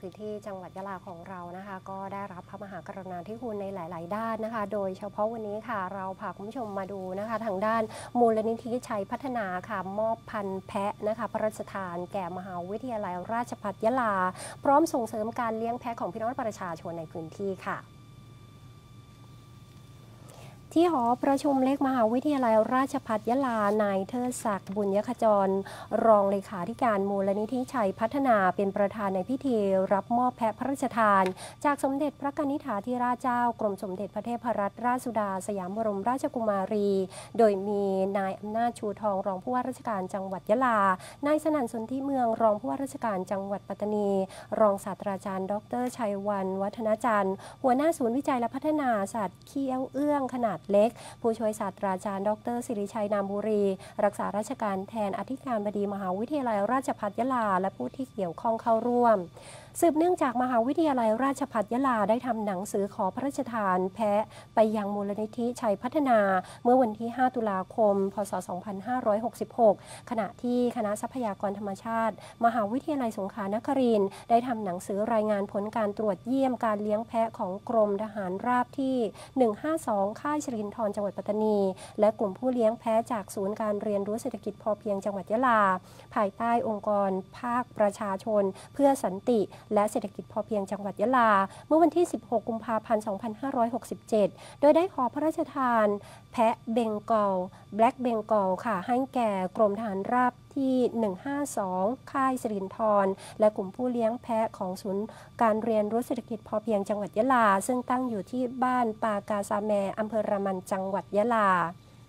พื้นที่จังหวัดยะลาของเรานะคะ ก็ได้รับพระมหากรุณาธิคุณในหลาย ๆ ด้านนะคะ โดยเฉพาะวันนี้ค่ะ เราพาคุณผู้ชมมาดูนะคะ ทางด้านมูลนิธิชัยพัฒนาค่ะมอบพันธุ์แพะนะคะพระราชทานแก่มหาวิทยาลัยราชภัฏยะลา พร้อมส่งเสริมการเลี้ยงแพะของพี่น้องประชาชนในพื้นที่ค่ะ ที่หอประชุมเล็กมหาวิทยาลัยราชภัฏยะลา นายเทิดศักดิ์บุญยขจร รองเลขาธิการมูลนิธิชัยพัฒนาเป็นประธานในพิธี รับมอบแพะพระราชทาน จากสมเด็จพระกนิษฐาธิราชเจ้ากรมสมเด็จพระเทพรัตนราชสุดา สยามบรมราชกุมารี โดยมีนายอำนาจชูทองรองผู้ว่าราชการจังหวัดยะลา นายสนั่นสนธิเมืองรองผู้ว่าราชการจังหวัดปัตตานี รองศาสตราจารย์ ดรชัยวัน วัฒนาจันทร์ หัวหน้าศูนย์วิจัยและพัฒนาสัตว์เขี้ยวเอื้องขนาดเล็ก ผู้ช่วยศาสตราจารย์ ดรสิริชัยนามบุรี รักษาราชการแทนอธิการบดีมหาวิทยาลัยราชภัฏยะลา และผู้ที่เกี่ยวข้องเข้าร่วม สืบเนื่องจากมหาวิทยาลัยราชภัฏยะลาได้ทำหนังสือขอพระราชทานแพะไปยังมูลนิธิชัยพัฒนา เมื่อวันที่ 5 ตุลาคม พศ 2566 ขณะที่คณะทรัพยากรธรรมชาติ มหาวิทยาลัยสงขลานครินทร์ได้ทำหนังสือรายงานผลการตรวจเยี่ยมการเลี้ยงแพะของกรมทหารราบที่ 152 ค่ายชรินทรจังหวัดปัตตานี และกลุ่มผู้เลี้ยงแพะจากศูนย์การเรียนรู้เศรษฐกิจพอเพียงจังหวัดยะลา ภายใต้องค์กรภาคประชาชน เพื่อสันติ และเศรษฐกิจพอเพียงจังหวัดยะลา เมื่อวันที่ 16 กุมภาพันธ์ 2567 โดยได้ขอพระราชทาน แพะเบงกอลแบล็กเบงกอลค่ะให้แก่กรมทหารราบ ที่ 152 ค่ายสิรินทรและกลุ่มผู้เลี้ยงแพะของศูนย์การเรียนรู้เศรษฐกิจพอเพียงจังหวัดยะลา ซึ่งตั้งอยู่ที่บ้านปากาซาแมอำเภอระมันจังหวัดยะลา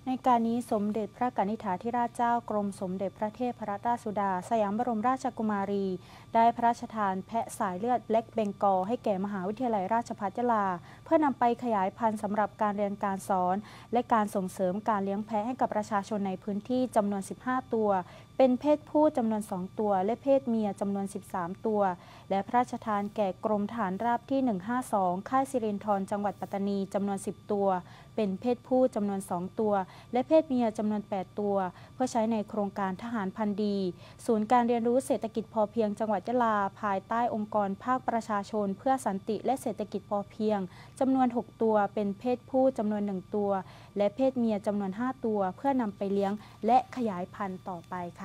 ในการนี้สมเด็จพระกนิษฐาธิราชเจ้ากรมสมเด็จพระเทพรัตนราชสุดา สยามบรมราชกุมารี ได้พระราชทานแพะสายเลือดเล็กเบงกอลให้แก่มหาวิทยาลัยราชภัฏยะลา เพื่อนำไปขยายพันธุ์สำหรับการเรียนการสอน และการส่งเสริมการเลี้ยงแพะให้กับประชาชนในพื้นที่จำนวน 15 ตัวเป็นเพศผู้จำนวน 2 ตัว และเพศเมียจำนวน 13 ตัว และพระราชทานแก่กรมฐานราบที่ 152 ค่ายสิรินทรจังหวัดปัตตานีจำนวน 10 ตัว เป็นเพศผู้จำนวน 2 ตัว และเพศเมียจำนวน 8 ตัว เพื่อใช้ในโครงการทหารพันธุ์ดี ศูนย์การเรียนรู้เศรษฐกิจพอเพียงจังหวัดยะลา ภายใต้องค์กรภาคประชาชน เพื่อสันติและเศรษฐกิจพอเพียงจำนวน 6 ตัว เป็นเพศผู้จำนวน 1 ตัว และเพศเมียจำนวน 5 ตัว เพื่อนำไปเลี้ยง และขยายพันธุ์ต่อไปค่ะ